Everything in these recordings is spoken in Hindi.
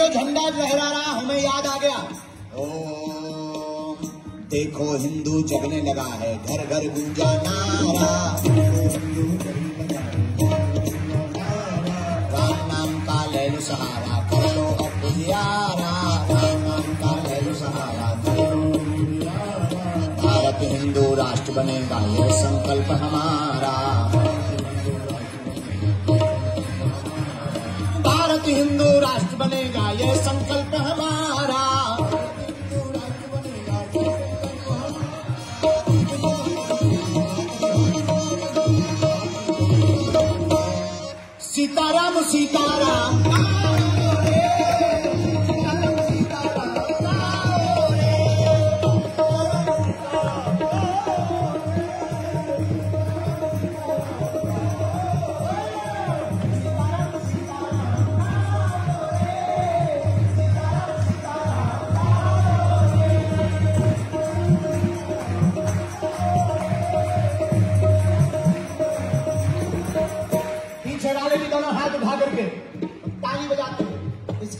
जो झंडा लहरा रहा, हमें याद आ गया। ओम, देखो हिंदू जगने लगा है, घर घर गुंजा नारा। राम नाम का लहलू सहारा कर लो राम नाम का लहलू सहारा भारत हिंदू राष्ट्र बनेगा, यह संकल्प हमारा। हमारा। सीताराम सीताराम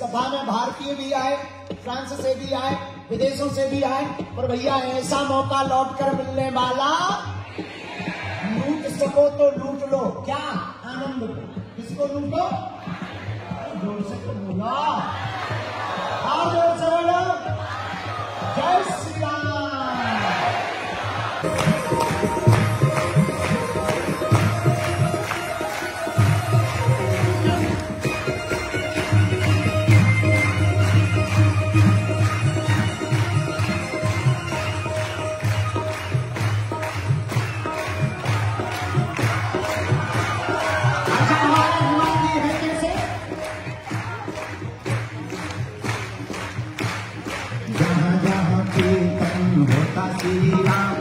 कथा में भारतीय भी आए, फ्रांस से भी आए, विदेशों से भी आए, पर भैया ऐसा मौका लौट कर मिलने वाला लूट सको तो लूट लो। क्या आनंद? किसको लूटो? ज़ोर से तो बोला। Basi Ram.